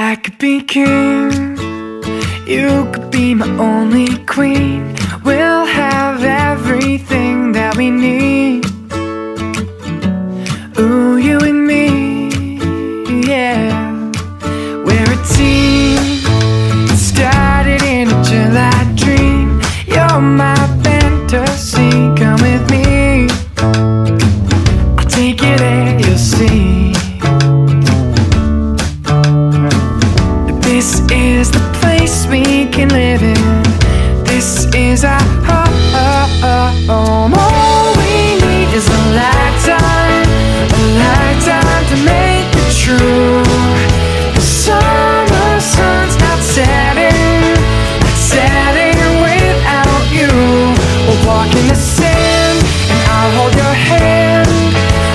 I could be king, you could be my only queen. We'll have everything that we need. Ooh, you and me, yeah. We're a team. It started in a July dream. You're my fantasy. Come with me. I'll take you there, you'll see. We can live in. This is our home. All we need is a lifetime, a lifetime to make it true. The summer sun's not setting, not setting without you. We'll walk in the sand, and I'll hold your hand.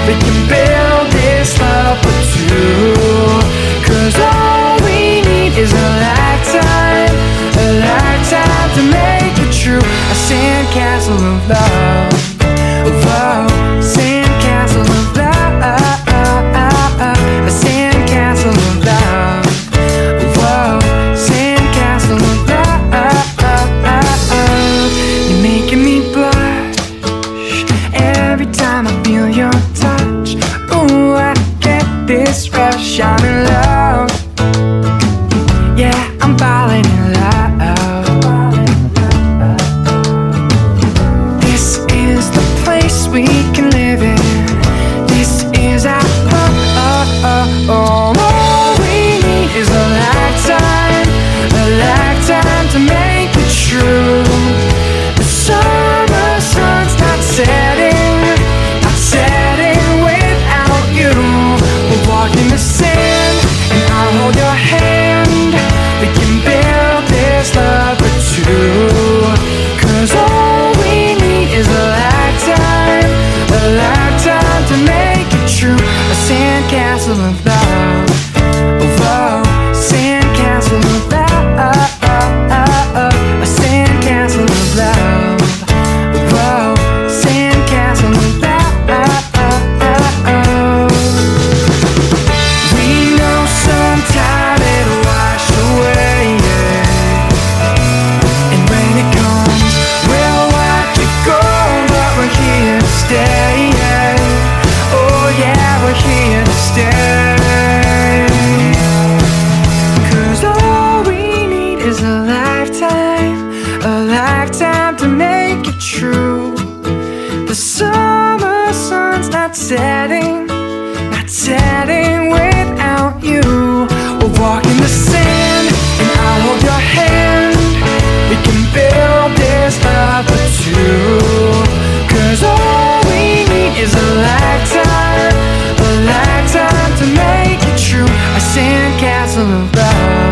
We can sandcastle of of love. Oh, sandcastle of love. A sandcastle of love. Oh, sandcastle of love. We know it'll wash away, yeah. And when it comes, we'll watch it go, but we're here to stay. Oh yeah, we're here. Cause all we need is a lifetime A lifetime to make it true. The summer sun's not setting Not setting sandcastle of love